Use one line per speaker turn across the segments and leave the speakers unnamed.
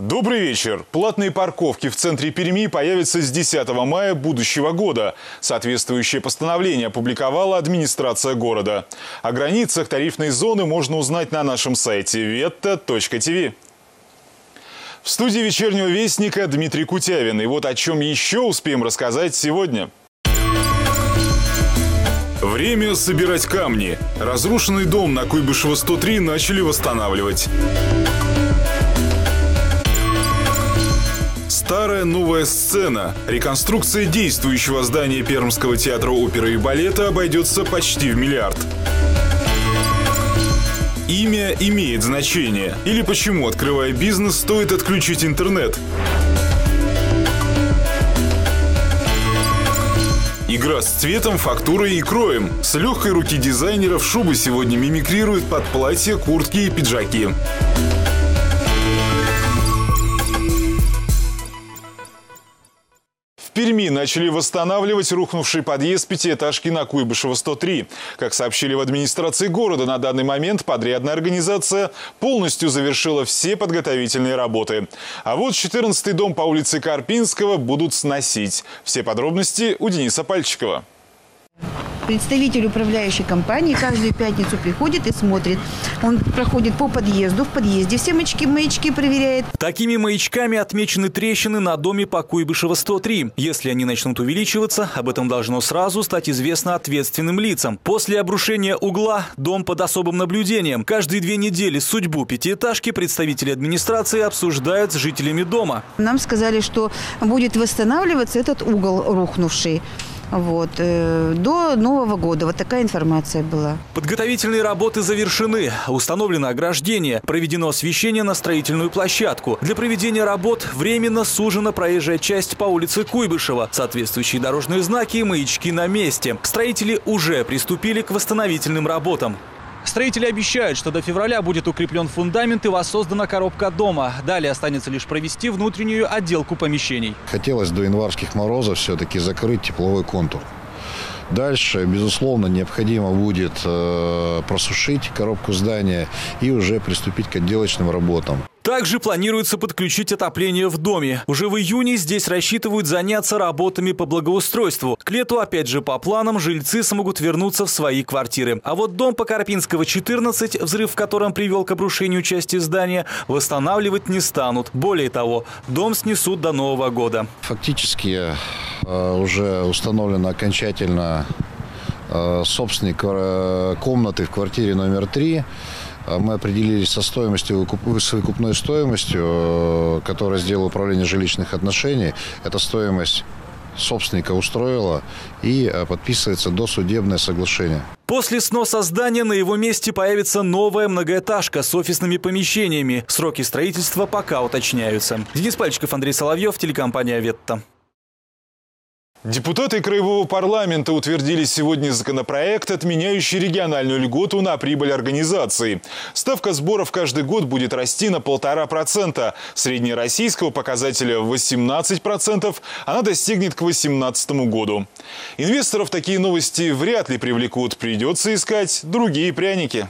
Добрый вечер. Платные парковки в центре Перми появятся с 10 мая будущего года. Соответствующее постановление опубликовала администрация города. О границах тарифной зоны можно узнать на нашем сайте vetta.tv. В студии «Вечернего вестника» Дмитрий Кутявин. И вот о чем еще успеем рассказать сегодня. Время собирать камни. Разрушенный дом на Куйбышева 103 начали восстанавливать. Старая новая сцена. Реконструкция действующего здания Пермского театра оперы и балета обойдется почти в миллиард. Имя имеет значение. Или почему, открывая бизнес, стоит отключить интернет? Игра с цветом, фактурой и кроем. С легкой руки дизайнеров шубы сегодня мимикрируют под платья, куртки и пиджаки. Перми начали восстанавливать рухнувший подъезд пятиэтажки на Куйбышева 103. Как сообщили в администрации города, на данный момент подрядная организация полностью завершила все подготовительные работы. А вот 14-й дом по улице Карпинского будут сносить. Все подробности у Дениса Пальчикова
представитель управляющей компании каждую пятницу приходит и смотрит. Он проходит по подъезду, в подъезде все маячки, маячки проверяет.
Такими маячками отмечены трещины на доме по Куйбышева 103. Если они начнут увеличиваться, об этом должно сразу стать известно ответственным лицам. После обрушения угла дом под особым наблюдением. Каждые две недели судьбу пятиэтажки представители администрации обсуждают с жителями дома.
Нам сказали, что будет восстанавливаться этот угол рухнувший. Вот. Э, до Нового года. Вот такая информация была.
Подготовительные работы завершены. Установлено ограждение. Проведено освещение на строительную площадку. Для проведения работ временно сужена проезжая часть по улице Куйбышева. Соответствующие дорожные знаки и маячки на месте. Строители уже приступили к восстановительным работам. Строители обещают, что до февраля будет укреплен фундамент и воссоздана коробка дома. Далее останется лишь провести внутреннюю отделку помещений.
Хотелось до январских морозов все-таки закрыть тепловой контур. Дальше, безусловно, необходимо будет э, просушить коробку здания и уже приступить к отделочным работам.
Также планируется подключить отопление в доме. Уже в июне здесь рассчитывают заняться работами по благоустройству. К лету, опять же, по планам, жильцы смогут вернуться в свои квартиры. А вот дом по Карпинского 14, взрыв в котором привел к обрушению части здания, восстанавливать не станут. Более того, дом снесут до Нового года.
Фактически э, уже установлено окончательно э, собственник э, комнаты в квартире номер 3 а мы определились со стоимостью, с выкупной стоимостью, э, которая сделала управление жилищных отношений. Эта стоимость собственника устроила и э, подписывается досудебное соглашение.
После сноса здания на его месте появится новая многоэтажка с офисными помещениями. Сроки строительства пока уточняются. Денис Пальчиков, Андрей Соловьев, телекомпания «Ветта».
Депутаты Краевого парламента утвердили сегодня законопроект, отменяющий региональную льготу на прибыль организации. Ставка сборов каждый год будет расти на полтора процента. Среднероссийского показателя 18% она достигнет к 2018 году. Инвесторов такие новости вряд ли привлекут. Придется искать другие пряники.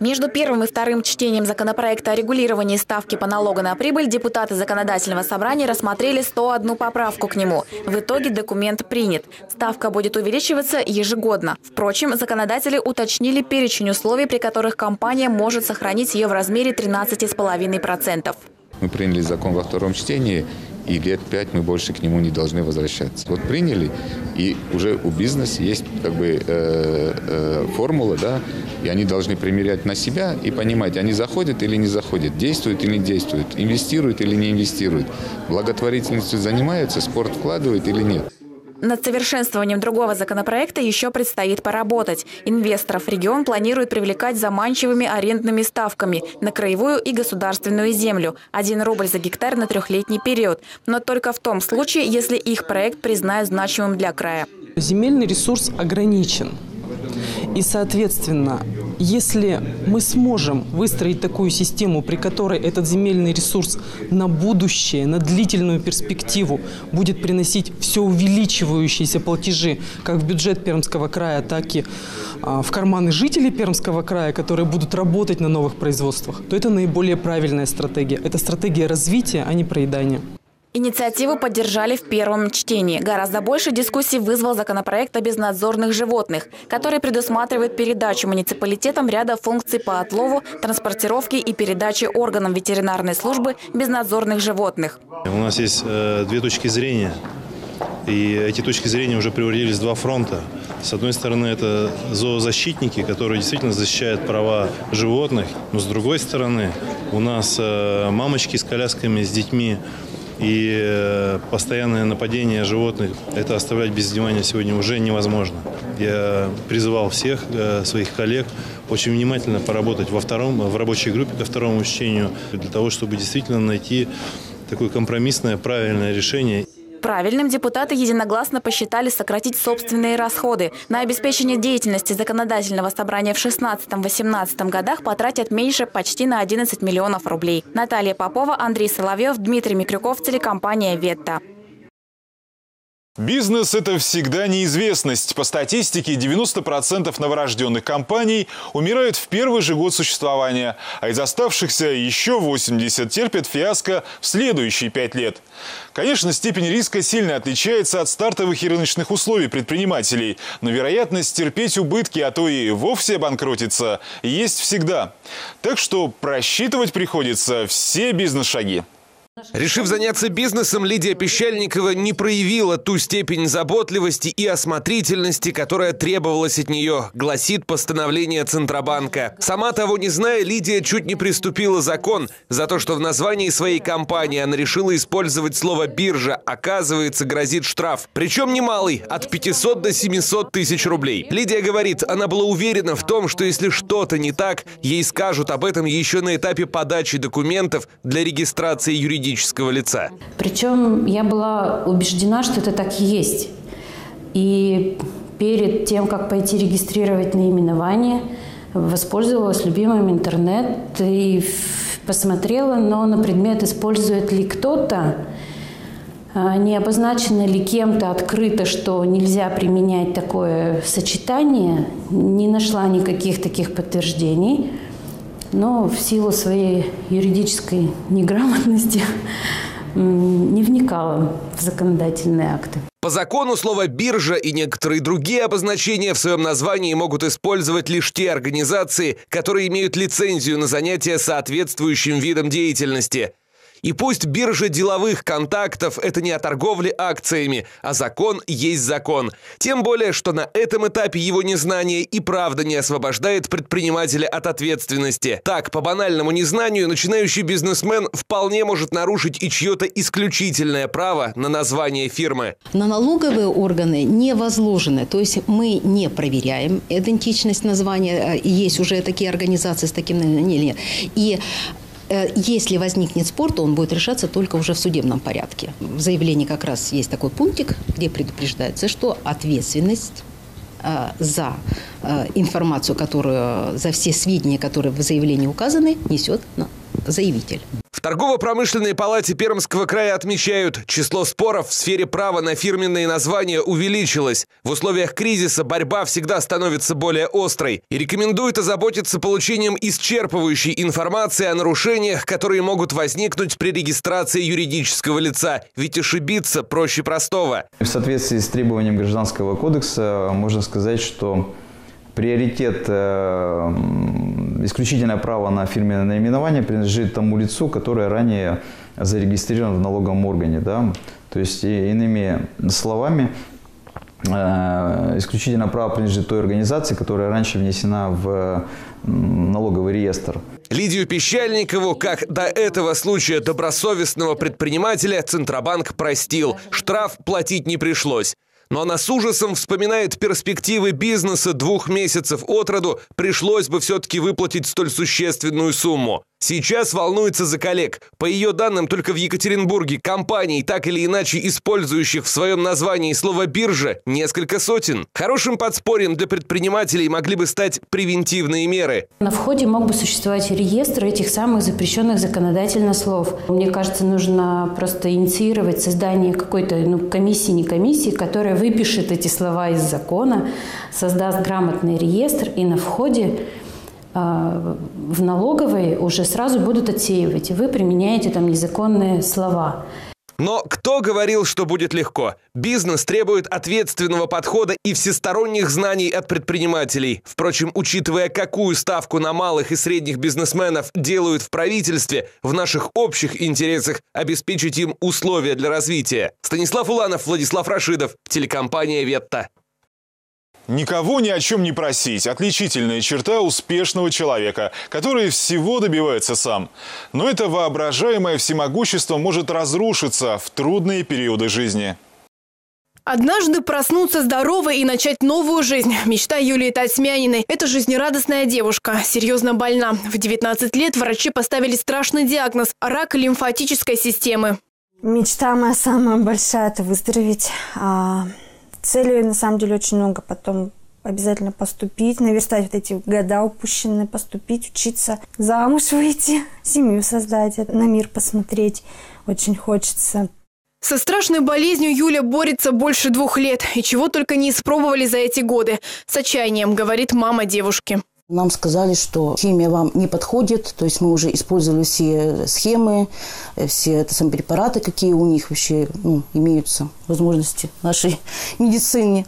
Между первым и вторым чтением законопроекта о регулировании ставки по налогу на прибыль депутаты законодательного собрания рассмотрели 101 поправку к нему. В итоге документ принят. Ставка будет увеличиваться ежегодно. Впрочем, законодатели уточнили перечень условий, при которых компания может сохранить ее в размере 13,5%.
Мы приняли закон во втором чтении, и лет пять мы больше к нему не должны возвращаться. Вот приняли, и уже у бизнеса есть как бы э, э, формула, да, и они должны примерять на себя и понимать, они заходят или не заходят, действуют или не действуют, инвестируют или не инвестируют, благотворительностью занимаются, спорт вкладывают или нет.
Над совершенствованием другого законопроекта еще предстоит поработать. Инвесторов регион планирует привлекать заманчивыми арендными ставками на краевую и государственную землю. Один рубль за гектар на трехлетний период. Но только в том случае, если их проект признают значимым для края.
Земельный ресурс ограничен. И, соответственно, если мы сможем выстроить такую систему, при которой этот земельный ресурс на будущее, на длительную перспективу будет приносить все увеличивающиеся платежи как в бюджет Пермского края, так и а, в карманы жителей Пермского края, которые будут работать на новых производствах, то это наиболее правильная стратегия. Это стратегия развития, а не проедания.
Инициативу поддержали в первом чтении. Гораздо больше дискуссий вызвал законопроект о безнадзорных животных, который предусматривает передачу муниципалитетам ряда функций по отлову, транспортировке и передаче органам ветеринарной службы безнадзорных животных.
У нас есть э, две точки зрения. И эти точки зрения уже превратились в два фронта. С одной стороны, это зоозащитники, которые действительно защищают права животных. Но с другой стороны, у нас э, мамочки с колясками, с детьми, и э, постоянное нападение животных, это оставлять без внимания сегодня уже невозможно. Я призывал всех э, своих коллег очень внимательно поработать во втором, в рабочей группе ко второму чтению, для того, чтобы действительно найти такое компромиссное, правильное решение.
Правильным депутаты единогласно посчитали сократить собственные расходы. На обеспечение деятельности законодательного собрания в 16-18 годах потратят меньше почти на 11 миллионов рублей. Наталья Попова, Андрей Соловьев, Дмитрий Микрюков, телекомпания «Ветта».
Бизнес – это всегда неизвестность. По статистике, 90% новорожденных компаний умирают в первый же год существования, а из оставшихся еще 80 терпят фиаско в следующие пять лет. Конечно, степень риска сильно отличается от стартовых и рыночных условий предпринимателей, но вероятность терпеть убытки, а то и вовсе обанкротиться, есть всегда. Так что просчитывать приходится все бизнес-шаги.
Решив заняться бизнесом, Лидия Пещальникова не проявила ту степень заботливости и осмотрительности, которая требовалась от нее, гласит постановление Центробанка. Сама того не зная, Лидия чуть не приступила закон за то, что в названии своей компании она решила использовать слово «биржа». Оказывается, грозит штраф. Причем немалый, от 500 до 700 тысяч рублей. Лидия говорит, она была уверена в том, что если что-то не так, ей скажут об этом еще на этапе подачи документов для регистрации юридического юридического лица.
Причем я была убеждена, что это так и есть. И перед тем, как пойти регистрировать наименование, воспользовалась любимым интернет и посмотрела, но на предмет, использует ли кто-то, а, не обозначено ли кем-то открыто, что нельзя применять такое сочетание, не нашла никаких таких подтверждений но в силу своей юридической неграмотности не вникала в законодательные акты.
По закону слово «биржа» и некоторые другие обозначения в своем названии могут использовать лишь те организации, которые имеют лицензию на занятия соответствующим видом деятельности – и пусть биржа деловых контактов – это не о торговле акциями, а закон есть закон. Тем более, что на этом этапе его незнание и правда не освобождает предпринимателя от ответственности. Так, по банальному незнанию, начинающий бизнесмен вполне может нарушить и чье-то исключительное право на название фирмы.
На налоговые органы не возложены, то есть мы не проверяем идентичность названия, есть уже такие организации с таким названием. И Э, если возникнет спор, то он будет решаться только уже в судебном порядке. В заявлении как раз есть такой пунктик, где предупреждается, что ответственность э, за э, информацию, которую, за все сведения, которые в заявлении указаны, несет заявитель
торгово-промышленной палате Пермского края отмечают, число споров в сфере права на фирменные названия увеличилось. В условиях кризиса борьба всегда становится более острой и рекомендуют озаботиться получением исчерпывающей информации о нарушениях, которые могут возникнуть при регистрации юридического лица, ведь ошибиться проще простого.
В соответствии с требованием Гражданского кодекса можно сказать, что приоритет, э, исключительное право на фирменное наименование принадлежит тому лицу, которое ранее зарегистрировано в налоговом органе. Да? То есть, иными словами, э, исключительное право принадлежит той организации, которая раньше внесена в налоговый реестр.
Лидию Пещальникову, как до этого случая добросовестного предпринимателя, Центробанк простил. Штраф платить не пришлось. Но она с ужасом вспоминает перспективы бизнеса двух месяцев от роду, пришлось бы все-таки выплатить столь существенную сумму. Сейчас волнуется за коллег. По ее данным, только в Екатеринбурге компаний, так или иначе использующих в своем названии слово «биржа», несколько сотен. Хорошим подспорьем для предпринимателей могли бы стать превентивные меры.
На входе мог бы существовать реестр этих самых запрещенных законодательно слов. Мне кажется, нужно просто инициировать создание какой-то ну, комиссии, не комиссии, которая выпишет эти слова из закона, создаст грамотный реестр и на входе в налоговой уже сразу будут отсеивать, и вы применяете там незаконные слова.
Но кто говорил, что будет легко? Бизнес требует ответственного подхода и всесторонних знаний от предпринимателей. Впрочем, учитывая, какую ставку на малых и средних бизнесменов делают в правительстве, в наших общих интересах обеспечить им условия для развития. Станислав Уланов, Владислав Рашидов, телекомпания «Ветта».
Никого ни о чем не просить – отличительная черта успешного человека, который всего добивается сам. Но это воображаемое всемогущество может разрушиться в трудные периоды жизни.
Однажды проснуться здоровой и начать новую жизнь. Мечта Юлии Татьмяниной. Это жизнерадостная девушка. Серьезно больна. В 19 лет врачи поставили страшный диагноз – рак лимфатической системы.
Мечта моя самая большая – это выздороветь. Целей, на самом деле, очень много. Потом обязательно поступить, наверстать вот эти года упущенные, поступить, учиться, замуж выйти, семью создать, на мир посмотреть. Очень хочется.
Со страшной болезнью Юля борется больше двух лет. И чего только не испробовали за эти годы. С отчаянием, говорит мама девушки.
Нам сказали, что химия вам не подходит, то есть мы уже использовали все схемы, все это сам препараты, какие у них вообще ну, имеются возможности нашей медицине.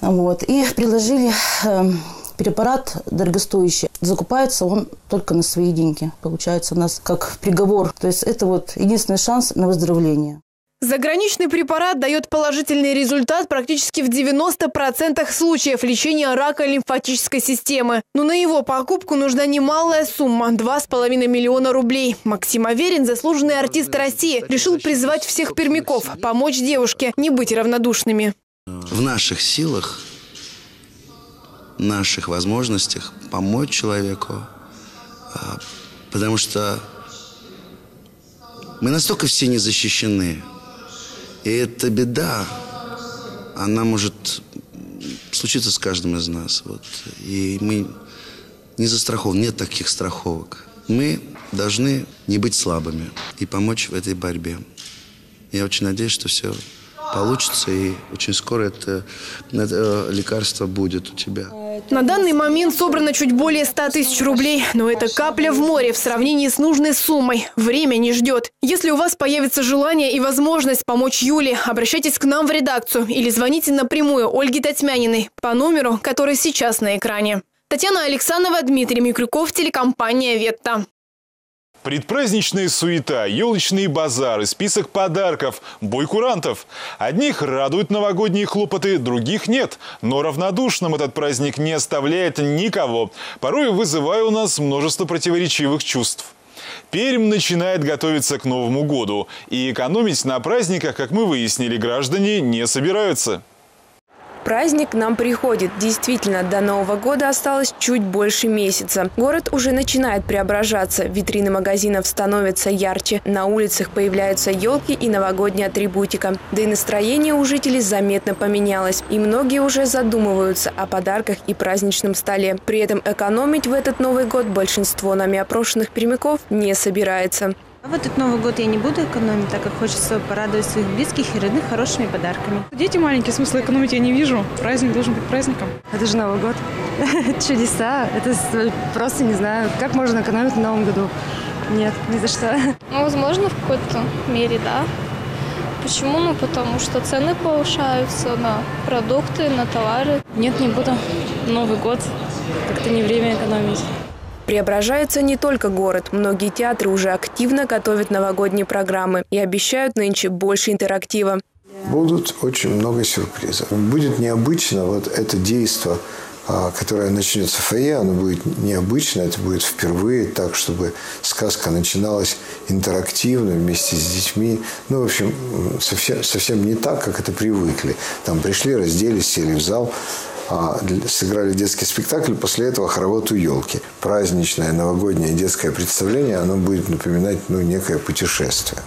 Вот. И предложили э, препарат дорогостоящий. Закупается он только на свои деньги. Получается у нас как приговор. То есть это вот единственный шанс на выздоровление.
Заграничный препарат дает положительный результат практически в 90% случаев лечения рака лимфатической системы. Но на его покупку нужна немалая сумма – 2,5 миллиона рублей. Максим Аверин, заслуженный артист России, решил призвать всех пермяков помочь девушке не быть равнодушными.
В наших силах, наших возможностях помочь человеку, а, потому что мы настолько все не защищены – и эта беда, она может случиться с каждым из нас. Вот. И мы не застрахованы, нет таких страховок. Мы должны не быть слабыми и помочь в этой борьбе. Я очень надеюсь, что все получится, и очень скоро это, это лекарство будет у тебя.
На данный момент собрано чуть более 100 тысяч рублей, но это капля в море в сравнении с нужной суммой. Время не ждет. Если у вас появится желание и возможность помочь Юле, обращайтесь к нам в редакцию или звоните напрямую Ольге Татьмяниной по номеру, который сейчас на экране. Татьяна Александрова, Дмитрий Микрюков, телекомпания «Ветта».
Предпраздничная суета, елочные базары, список подарков, бой курантов. Одних радуют новогодние хлопоты, других нет. Но равнодушным этот праздник не оставляет никого. Порой вызывая у нас множество противоречивых чувств. Пермь начинает готовиться к Новому году. И экономить на праздниках, как мы выяснили, граждане не собираются.
Праздник нам приходит. Действительно, до Нового года осталось чуть больше месяца. Город уже начинает преображаться. Витрины магазинов становятся ярче. На улицах появляются елки и новогодняя атрибутика. Да и настроение у жителей заметно поменялось. И многие уже задумываются о подарках и праздничном столе. При этом экономить в этот Новый год большинство нами опрошенных пермяков не собирается.
А в этот Новый год я не буду экономить, так как хочется порадовать своих близких и родных хорошими подарками.
Дети маленькие, смысла экономить я не вижу. Праздник должен быть праздником.
Это же Новый год. Чудеса. Это просто не знаю, как можно экономить в Новом году. Нет, ни за что.
Ну, возможно, в какой-то мере, да. Почему? Ну, потому что цены повышаются на продукты, на товары.
Нет, не буду. Новый год. Как-то не время экономить.
Преображается не только город. Многие театры уже активно готовят новогодние программы и обещают нынче больше интерактива.
Будут очень много сюрпризов. Будет необычно вот это действие, а, которое начнется в фойе, оно будет необычно, это будет впервые так, чтобы сказка начиналась интерактивно вместе с детьми. Ну, в общем, совсем, совсем не так, как это привыкли. Там пришли, разделись, сели в зал, сыграли детский спектакль, после этого хоровод у елки. Праздничное новогоднее детское представление, оно будет напоминать ну, некое путешествие.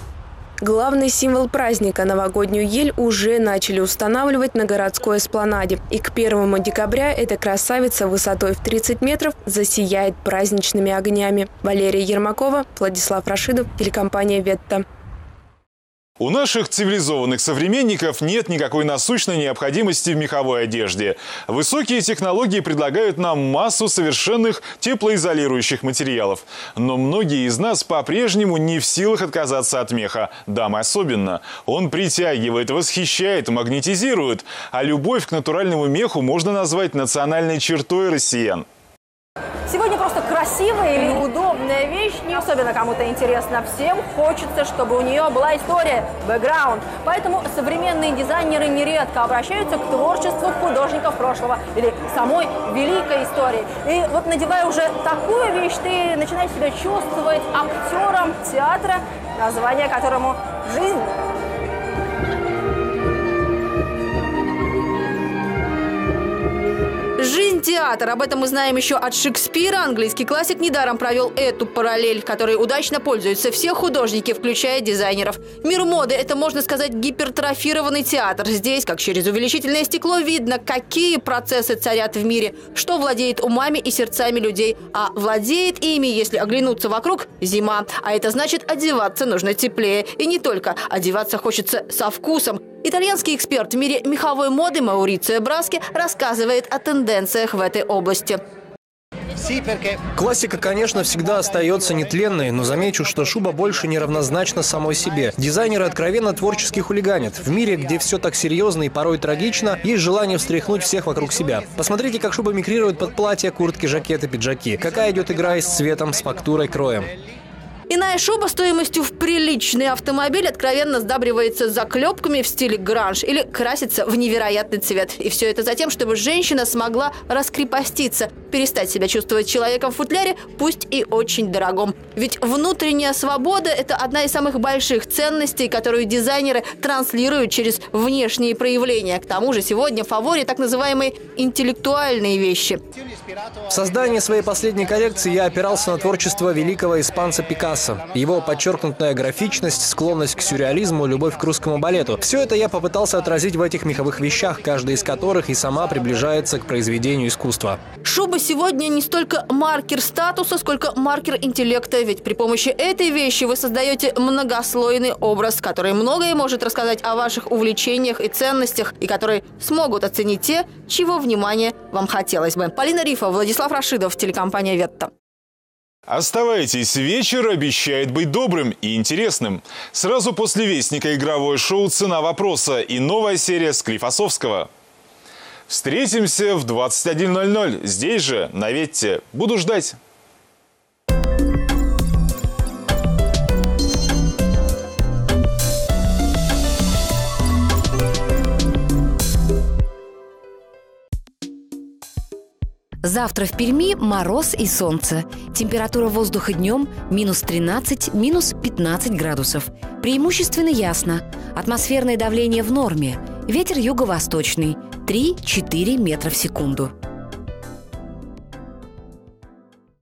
Главный символ праздника – новогоднюю ель уже начали устанавливать на городской эспланаде. И к 1 декабря эта красавица высотой в 30 метров засияет праздничными огнями. Валерия Ермакова, Владислав Рашидов, телекомпания «Ветта».
У наших цивилизованных современников нет никакой насущной необходимости в меховой одежде. Высокие технологии предлагают нам массу совершенных теплоизолирующих материалов. Но многие из нас по-прежнему не в силах отказаться от меха. Дамы особенно. Он притягивает, восхищает, магнетизирует. А любовь к натуральному меху можно назвать национальной чертой россиян.
Сегодня просто красивая или особенно кому-то интересна. Всем хочется, чтобы у нее была история, бэкграунд. Поэтому современные дизайнеры нередко обращаются к творчеству художников прошлого или самой великой истории. И вот надевая уже такую вещь, ты начинаешь себя чувствовать актером театра, название которому «Жизнь».
Театр. Об этом мы знаем еще от Шекспира. Английский классик недаром провел эту параллель, которой удачно пользуются все художники, включая дизайнеров. Мир моды – это, можно сказать, гипертрофированный театр. Здесь, как через увеличительное стекло, видно, какие процессы царят в мире, что владеет умами и сердцами людей. А владеет ими, если оглянуться вокруг, зима. А это значит, одеваться нужно теплее. И не только. Одеваться хочется со вкусом. Итальянский эксперт в мире меховой моды Маурицио Браски рассказывает о тенденциях в этой области.
Классика, конечно, всегда остается нетленной, но замечу, что шуба больше не равнозначна самой себе. Дизайнеры откровенно творчески хулиганят. В мире, где все так серьезно и порой трагично, есть желание встряхнуть всех вокруг себя. Посмотрите, как шуба мигрирует под платья, куртки, жакеты, пиджаки. Какая идет игра и с цветом, с фактурой, кроем.
Иная шуба стоимостью в приличный автомобиль откровенно сдабривается заклепками в стиле гранж или красится в невероятный цвет. И все это за тем, чтобы женщина смогла раскрепоститься, перестать себя чувствовать человеком в футляре, пусть и очень дорогом. Ведь внутренняя свобода – это одна из самых больших ценностей, которую дизайнеры транслируют через внешние проявления. К тому же сегодня в фаворе так называемые интеллектуальные вещи.
В создании своей последней коллекции я опирался на творчество великого испанца Пикассо. Его подчеркнутая графичность, склонность к сюрреализму, любовь к русскому балету. Все это я попытался отразить в этих меховых вещах, каждая из которых и сама приближается к произведению искусства.
Шуба сегодня не столько маркер статуса, сколько маркер интеллекта, ведь при помощи этой вещи вы создаете многослойный образ, который многое может рассказать о ваших увлечениях и ценностях, и которые смогут оценить те, чего внимания вам хотелось бы. Полина Рифа, Владислав Рашидов, телекомпания «Ветта».
Оставайтесь, вечер обещает быть добрым и интересным. Сразу после «Вестника» игровое шоу «Цена вопроса» и новая серия Склифосовского. Встретимся в 21.00 здесь же, на Ветте. Буду ждать.
Завтра в Перми мороз и солнце. Температура воздуха днем минус 13, минус 15 градусов. Преимущественно ясно. Атмосферное давление в норме. Ветер юго-восточный 3-4 метра в секунду.